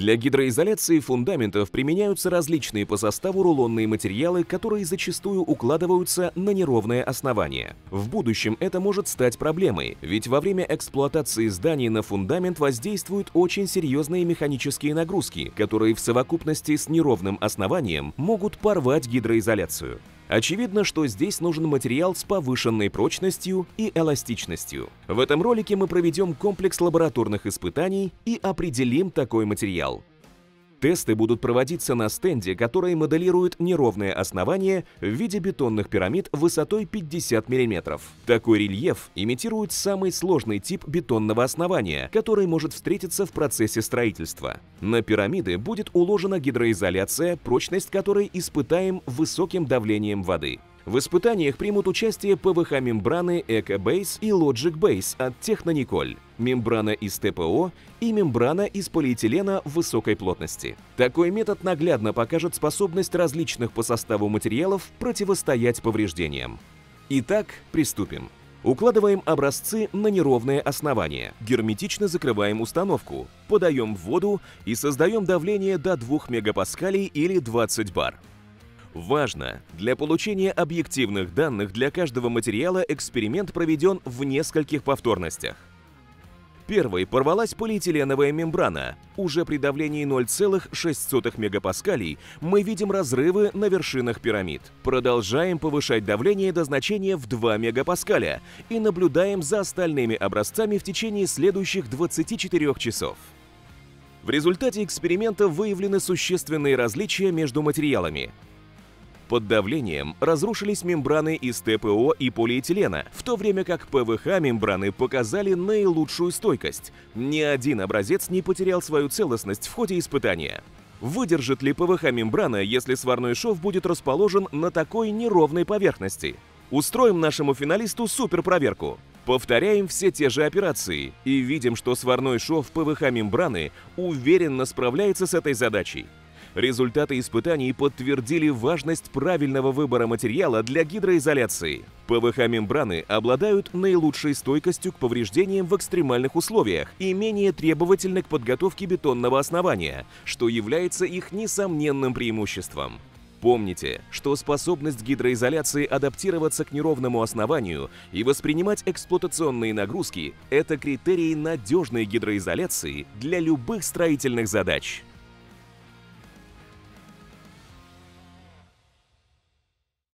Для гидроизоляции фундаментов применяются различные по составу рулонные материалы, которые зачастую укладываются на неровное основание. В будущем это может стать проблемой, ведь во время эксплуатации зданий на фундамент воздействуют очень серьезные механические нагрузки, которые в совокупности с неровным основанием могут порвать гидроизоляцию. Очевидно, что здесь нужен материал с повышенной прочностью и эластичностью. В этом ролике мы проведем комплекс лабораторных испытаний и определим такой материал. Тесты будут проводиться на стенде, который моделирует неровное основание в виде бетонных пирамид высотой 50 мм. Такой рельеф имитирует самый сложный тип бетонного основания, который может встретиться в процессе строительства. На пирамиды будет уложена гидроизоляция, прочность которой испытаем высоким давлением воды. В испытаниях примут участие ПВХ-мембраны EcoBase и Logic Base от Технониколь, мембрана из ТПО и мембрана из полиэтилена высокой плотности. Такой метод наглядно покажет способность различных по составу материалов противостоять повреждениям. Итак, приступим. Укладываем образцы на неровное основание, герметично закрываем установку, подаем воду и создаем давление до 2 мегапаскалей или 20 бар. Важно! Для получения объективных данных для каждого материала эксперимент проведен в нескольких повторностях. Первой порвалась полиэтиленовая мембрана. Уже при давлении 0,06 мегапаскалей мы видим разрывы на вершинах пирамид. Продолжаем повышать давление до значения в 2 мегапаскаля и наблюдаем за остальными образцами в течение следующих 24 часов. В результате эксперимента выявлены существенные различия между материалами. Под давлением разрушились мембраны из ТПО и полиэтилена, в то время как ПВХ-мембраны показали наилучшую стойкость. Ни один образец не потерял свою целостность в ходе испытания. Выдержит ли ПВХ-мембрана, если сварной шов будет расположен на такой неровной поверхности? Устроим нашему финалисту суперпроверку. Повторяем все те же операции и видим, что сварной шов ПВХ-мембраны уверенно справляется с этой задачей. Результаты испытаний подтвердили важность правильного выбора материала для гидроизоляции. ПВХ-мембраны обладают наилучшей стойкостью к повреждениям в экстремальных условиях и менее требовательны к подготовке бетонного основания, что является их несомненным преимуществом. Помните, что способность гидроизоляции адаптироваться к неровному основанию и воспринимать эксплуатационные нагрузки – это критерии надежной гидроизоляции для любых строительных задач.